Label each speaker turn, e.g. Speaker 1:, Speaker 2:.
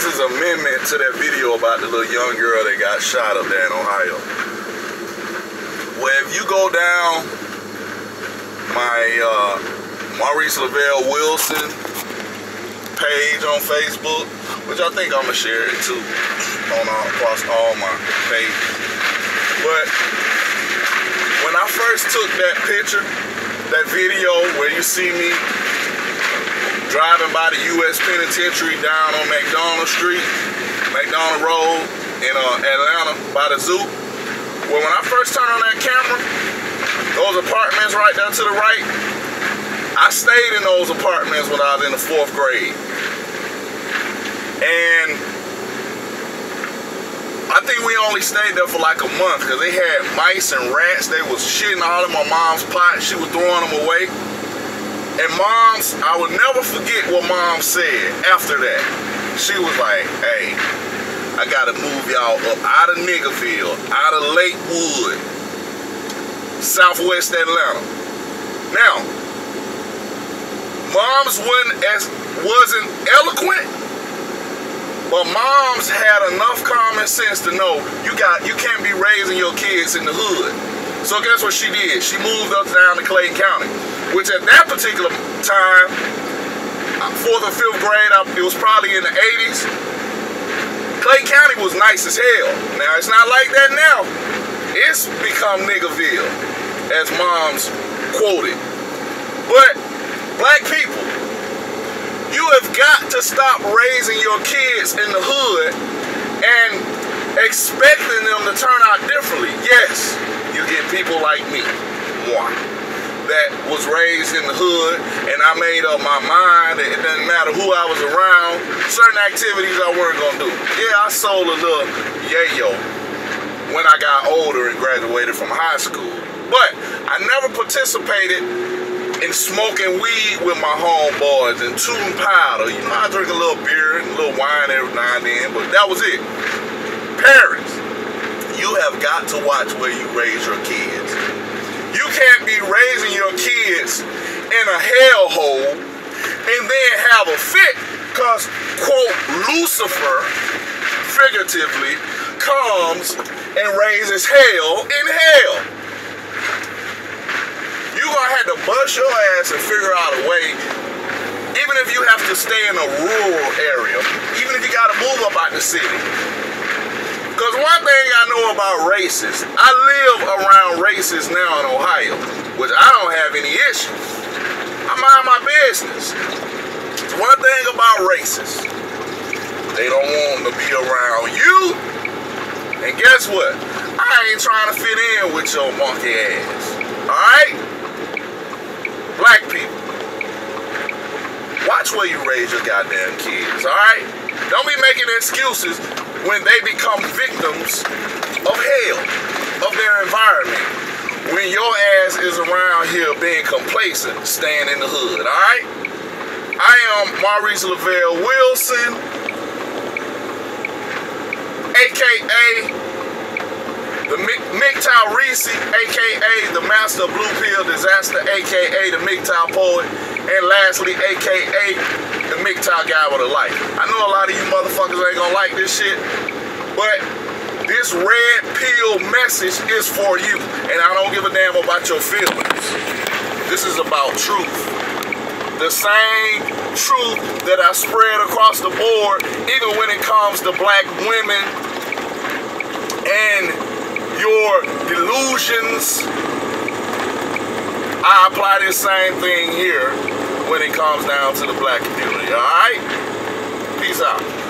Speaker 1: this is amendment to that video about the little young girl that got shot up there in Ohio. Well, if you go down my uh, Maurice Lovell Wilson page on Facebook, which I think I'm gonna share it too on all, across all my pages. But when I first took that picture, that video where you see me driving by the U.S. Penitentiary down on McDonald Street, McDonald Road in uh, Atlanta by the zoo. Well, when I first turned on that camera, those apartments right down to the right, I stayed in those apartments when I was in the fourth grade. And I think we only stayed there for like a month because they had mice and rats. They was shitting all in my mom's pot. She was throwing them away. And mom's, I will never forget what mom said after that. She was like, hey, I gotta move y'all up out of Niggerville, out of Lakewood, Southwest Atlanta. Now, moms wasn't as wasn't eloquent, but moms had enough common sense to know you got you can't be raising your kids in the hood. So guess what she did? She moved up down to Clayton County, which at that particular time, fourth or fifth grade, it was probably in the 80s. Clay County was nice as hell. Now it's not like that now. It's become Niggerville, as moms quoted. But black people, you have got to stop raising your kids in the hood and expecting them to turn out differently. Yes, you get people like me, moi, that was raised in the hood and I made up my mind that it doesn't matter who I was around, certain activities I weren't gonna do. Yeah, I sold a little yayo when I got older and graduated from high school. But I never participated in smoking weed with my homeboys and chewing powder. You know, I drink a little beer and a little wine every now and then, but that was it. Parents, you have got to watch where you raise your kids. Can't be raising your kids in a hellhole and then have a fit because, quote, Lucifer, figuratively, comes and raises hell in hell. You're gonna have to bust your ass and figure out a way, even if you have to stay in a rural area, even if you gotta move up out the city. One thing I know about races, I live around races now in Ohio, which I don't have any issues. I mind my business. It's one thing about races, they don't want to be around you. And guess what? I ain't trying to fit in with your monkey ass. Alright? Black people. Watch where you raise your goddamn kids, alright? Don't be making excuses when they become victims of hell, of their environment. When your ass is around here being complacent, staying in the hood, alright? I am Maurice Lovell Wilson, aka the MGTOW Reese, aka the Master of Blue Pill Disaster, aka the MGTOW Poet, and lastly, aka MGTOW Guy with a Life. I know a lot of you motherfuckers ain't gonna like this shit, but this red pill message is for you, and I don't give a damn about your feelings. This is about truth. The same truth that I spread across the board, even when it comes to black women and your delusions. I apply this same thing here when it comes down to the black community, all right? Peace out.